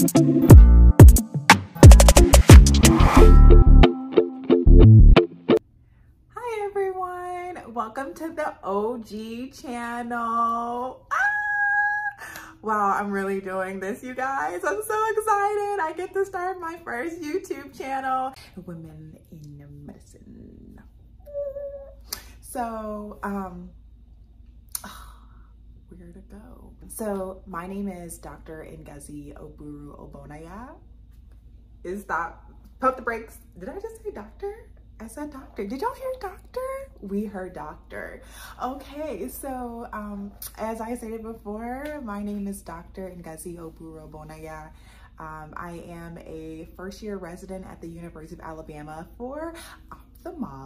Hi everyone, welcome to the OG channel. Ah! Wow, I'm really doing this, you guys. I'm so excited. I get to start my first YouTube channel, Women in Medicine. So, um, where to go? So my name is Dr. Ngozi Ogburu Ogbonnaya. Is that, pump the brakes. Did I just say doctor? I said doctor. Did y'all hear doctor? We heard doctor. Okay, so um, as I stated before, my name is Dr. Ngozi Ogburu Ogbonnaya. Um, I am a first year resident at the University of Alabama for ophthalmology.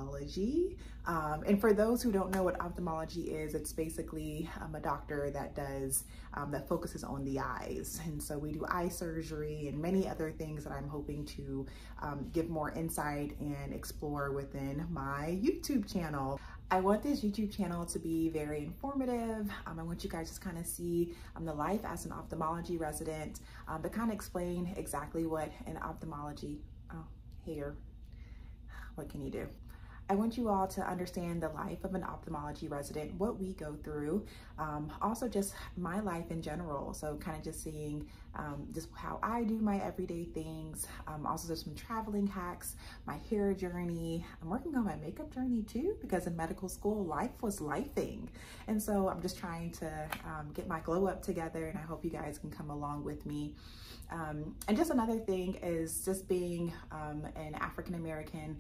Um, and for those who don't know what ophthalmology is, it's basically um, a doctor that does, um, that focuses on the eyes. And so we do eye surgery and many other things that I'm hoping to um, give more insight and explore within my YouTube channel. I want this YouTube channel to be very informative. Um, I want you guys to kind of see um, the life as an ophthalmology resident, um, but kind of explain exactly what an ophthalmology, oh, hair, what can you do? I want you all to understand the life of an ophthalmology resident, what we go through, um, also just my life in general. So kind of just seeing um, just how I do my everyday things. Um, also there's some traveling hacks, my hair journey. I'm working on my makeup journey too because in medical school, life was lifing. And so I'm just trying to um, get my glow up together and I hope you guys can come along with me. Um, and just another thing is just being um, an African-American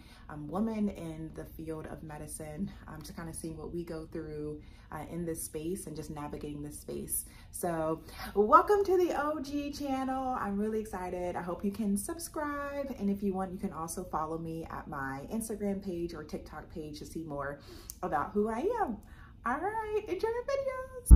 woman in the field of medicine, um, to kind of seeing what we go through uh, in this space and just navigating this space. So welcome to the OG channel. I'm really excited. I hope you can subscribe. And if you want, you can also follow me at my Instagram page or TikTok page to see more about who I am. All right, enjoy the videos.